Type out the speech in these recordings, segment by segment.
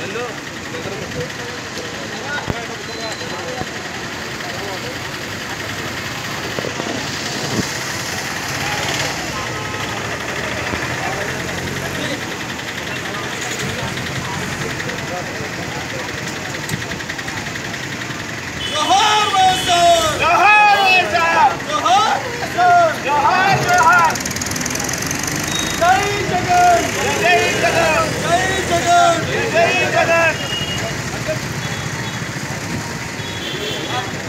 ¿Cuándo?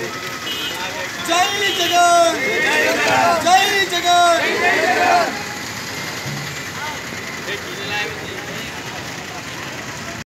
जय जगन जय